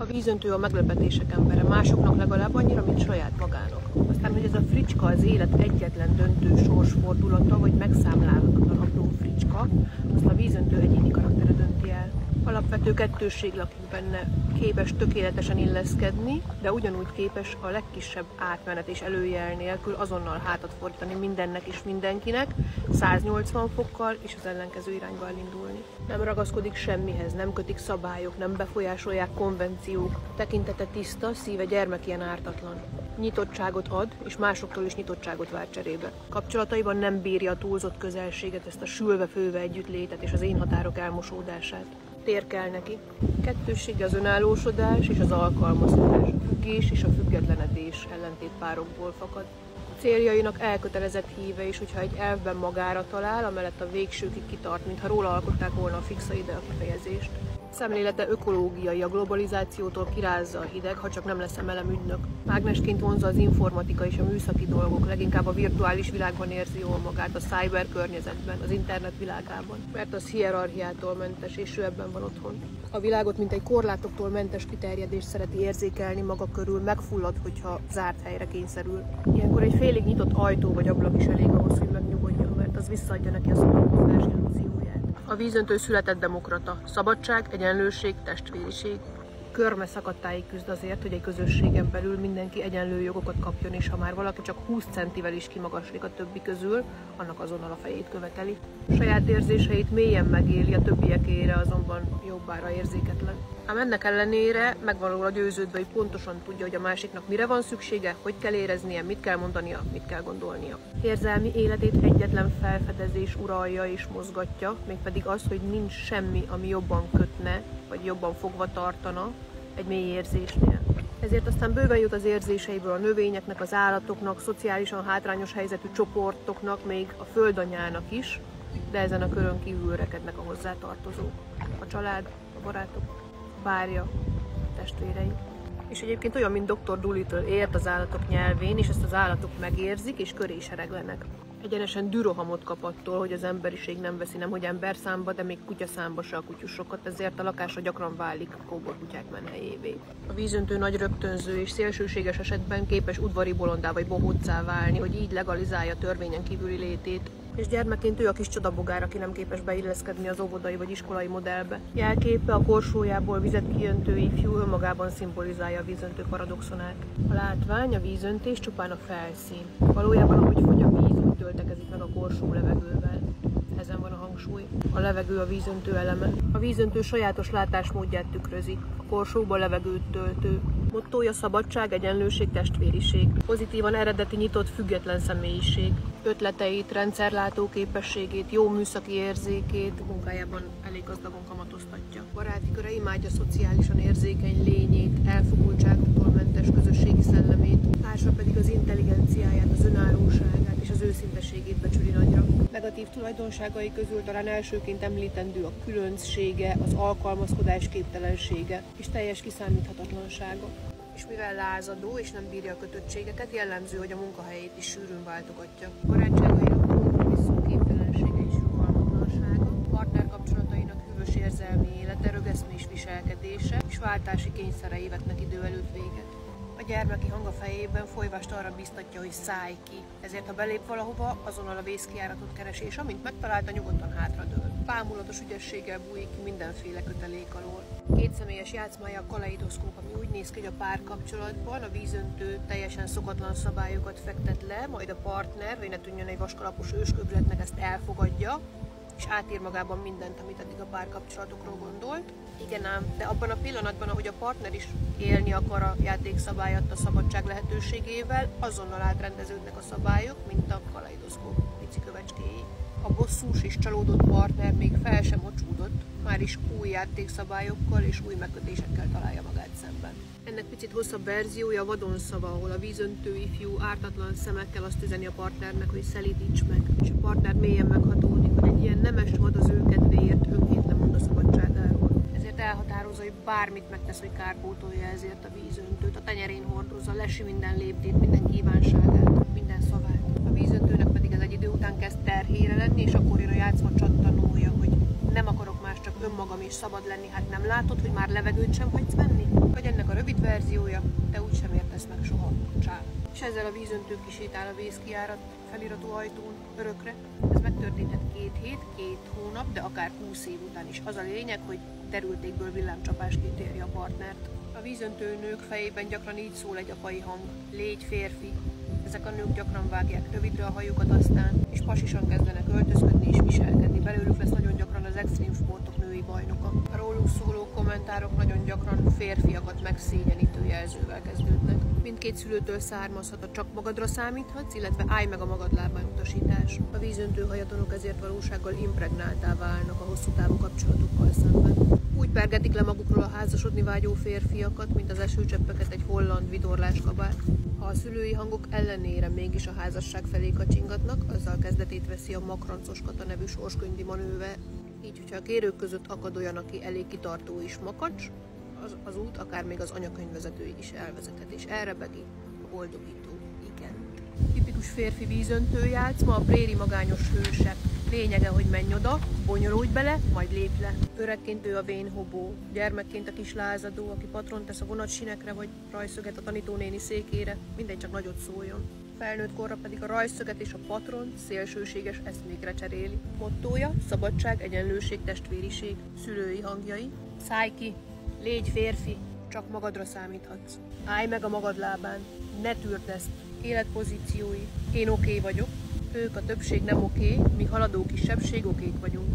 A vízöntő a meglepetések embere, másoknak legalább annyira, mint saját magának. Aztán, hogy ez a fricska az élet egyetlen döntő sorsfordulata, vagy megszámlálhatatlan apró fricska, azt a vízöntő egyéni karaktere dönti el. Alapvető kettősség lakik benne, képes tökéletesen illeszkedni, de ugyanúgy képes a legkisebb átmenet és előjel nélkül azonnal hátat fordítani mindennek és mindenkinek, 180 fokkal és az ellenkező irányba elindulni. Nem ragaszkodik semmihez, nem kötik szabályok, nem befolyásolják konvenciók, tekintete tiszta, szíve gyermekien ártatlan. Nyitottságot ad, és másoktól is nyitottságot vár cserébe. Kapcsolataiban nem bírja a túlzott közelséget, ezt a sülve-főve együttlétet és az én határok elmosódását tér kell neki. Kettősség az önállósodás és az alkalmazkodás, a függés és a függetlenedés ellentétpárokból fakad. A céljainak elkötelezett híve is, hogyha egy elvben magára talál, amellett a végsőkig kitart, mintha róla alkották volna a fixa ide a kifejezést. Szemlélete ökológiai, a globalizációtól kirázza a hideg, ha csak nem lesz emelem ügynök. Mágnesként vonza az informatika és a műszaki dolgok, leginkább a virtuális világban érzi jól magát, a cyber környezetben, az internet világában. Mert az hierarchiától mentes, és ő ebben van otthon. A világot, mint egy korlátoktól mentes kiterjedést szereti érzékelni maga körül, megfullad, hogyha zárt helyre kényszerül. Ilyenkor egy félig nyitott ajtó vagy ablak is elég ahhoz, hogy megnyugodjon, mert az visszaadja neki a szabadulás illúzióját. A vízöntő született demokrata. Szabadság, egyenlőség, testvériség. Körme szakadtáig küzd azért, hogy egy közösségen belül mindenki egyenlő jogokat kapjon, és ha már valaki csak 20 centivel is kimagaslik a többi közül, annak azonnal a fejét követeli. Saját érzéseit mélyen megéli, a többiekére azonban jobbára érzéketlen. Ám ennek ellenére megvan róla győződve, hogy pontosan tudja, hogy a másiknak mire van szüksége, hogy kell éreznie, mit kell mondania, mit kell gondolnia. Érzelmi életét egyetlen felfedezés uralja és mozgatja, mégpedig az, hogy nincs semmi, ami jobban kötne, vagy jobban fogva tartana egy mély érzésnél. Ezért aztán bőven jut az érzéseiből a növényeknek, az állatoknak, szociálisan hátrányos helyzetű csoportoknak, még a földanyának is, de ezen a körön kívül rekednek a hozzátartozók. A család, a barátok, párja, testvérei. És egyébként olyan, mint Dr. Doolittle ért az állatok nyelvén, és ezt az állatok megérzik, és köré sereglenek. Egyenesen dürohamot kap attól, hogy az emberiség nem veszi nem hogy ember számba, de még kutya számba se a kutyusokat, ezért a lakása gyakran válik kóborkutyák menhelyévé. A vízöntő nagy rögtönző és szélsőséges esetben képes udvari bolondá vagy bohóccá válni, hogy így legalizálja törvényen kívüli létét, és gyermekként ő a kis csodabogár, aki nem képes beilleszkedni az óvodai vagy iskolai modellbe. Jelképe a korsójából vizet kijöntő ifjú önmagában szimbolizálja a vízöntő paradoxonát. A látvány, a vízöntés csupán a felszín. Valójában, ahogy fogy a víz, úgy töltekezik meg a korsó levegővel. Ezen van a hangsúly. A levegő a vízöntő eleme. A vízöntő sajátos látásmódját tükrözi. A korsóba levegőt töltő. Mottója szabadság, egyenlőség, testvériség. Pozitívan eredeti nyitott, független személyiség. Ötleteit, rendszerlátó képességét, jó műszaki érzékét munkájában elég gazdagon kamatoztatja. Baráti köre imádja szociálisan érzékeny lényét, elfogultságtól mentes közösségi szellemét, társa pedig az intelligenciáját, az önállóságát és az őszinteségét becsüli nagyra. Negatív tulajdonságai közül talán elsőként említendő a különcsége, az alkalmazkodás képtelensége és teljes kiszámíthatatlansága és mivel lázadó és nem bírja a kötöttségeket, jellemző, hogy a munkahelyét is sűrűn váltogatja. Barátságainak kompromisszum képtelensége és rugalmatlansága, partnerkapcsolatainak hűvös érzelmi élete, rögeszmés viselkedése és váltási kényszerei vetnek idő előtt véget. Gyermeki hang a fejében folyvást arra biztatja, hogy szállj ki. Ezért, ha belép valahova, azonnal a vészkiáratot keresi, és amint megtalálta, nyugodtan hátradől. Pámulatos ügyességgel bújik ki mindenféle kötelék alól. Két személyes játszmája a kaleidoszkóp, ami úgy néz ki, hogy a párkapcsolatban a vízöntő teljesen szokatlan szabályokat fektet le, majd a partner, hogy ne tűnjön egy vaskalapos ősköbletnek, ezt elfogadja, és átír magában mindent, amit eddig a párkapcsolatokról gondolt. Igen ám, de abban a pillanatban, ahogy a partner is élni akar a játékszabály a szabadság lehetőségével, azonnal átrendeződnek a szabályok, mint a kaleidoszkóp pici kövecskéjé. A bosszús és csalódott partner még fel sem mocsúdott, már is új játékszabályokkal és új megkötésekkel találja magát szemben. Ennek picit hosszabb verziója a vadonszava, ahol a vízöntő ifjú ártatlan szemekkel azt üzeni a partnernek, hogy szelítíts meg, és a partner mélyen meghatódik, egy ilyen nemes az ő kedvéért önként lemond a szabadságáról. Ezért elhatározza, hogy bármit megtesz, hogy kárpótolja ezért a vízöntőt, a tenyerén hordozza, lesi minden léptét, minden kívánságát, minden szavát. A vízöntőnek pedig ez egy idő után kezd terhére lenni, és akkor jön a játszma csattanója, hogy nem akarok más, csak önmagam is szabad lenni, hát nem látod, hogy már levegőt sem hagysz venni? Vagy ennek verziója, de úgysem értesz meg soha. Csá. És ezzel a vízöntő kisétál a vészkiárat feliratú ajtón örökre. Ez megtörténhet két hét, két hónap, de akár húsz év után is. Az a lényeg, hogy derültékből villámcsapásként érje a partnert. A vízöntő nők fejében gyakran így szól egy apai hang. Légy férfi. Ezek a nők gyakran vágják rövidre a hajukat aztán, és pasisan kezdenek öltözködni és viselkedni. Belőlük lesz nagyon gyakran az extrém sportok női bajnoka. A róluk szóló kommentárok nagyon gyakran férfiakat megszégyenítő jelzővel kezdődnek. Mindkét szülőtől származhat a csak magadra számíthatsz, illetve állj meg a magad lábán utasítás. A vízöntő hajatonok ezért valósággal impregnáltá válnak a hosszú távú kapcsolatukkal szemben. Úgy pergetik le magukról a házasodni vágyó férfiakat, mint az esőcseppeket egy holland vidorláskabát. Ha a szülői hangok ellenére mégis a házasság felé kacsingatnak, azzal kezdetét veszi a Makrancos Kata nevű sorskönyvi manőve. Így, hogyha a kérők között akad olyan, aki elég kitartó és makacs, az, az út akár még az anyakönyvvezetőig is elvezethet, és erre begi a boldogító igen. Tipikus férfi vízöntő játszma a préri magányos hősek. Lényege, hogy menj oda, bonyolódj bele, majd lépj le. Öregként ő a vén hobó, gyermekként a kis lázadó, aki patron tesz a vonatsinekre, vagy rajszöget a tanítónéni székére, mindegy csak nagyot szóljon. Felnőtt korra pedig a rajszöget és a patron szélsőséges eszmékre cseréli. Mottója, szabadság, egyenlőség, testvériség, szülői hangjai. Szállj ki, légy férfi, csak magadra számíthatsz. Állj meg a magad lábán, ne tűrd ezt. Életpozíciói, én oké okay vagyok, ők a többség nem oké, okay, mi haladó kisebbség okék vagyunk.